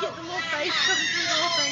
get the little face coming through the whole thing.